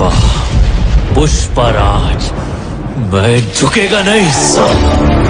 पुष्पा पुष्पराज मैं झुकेगा नहीं सब।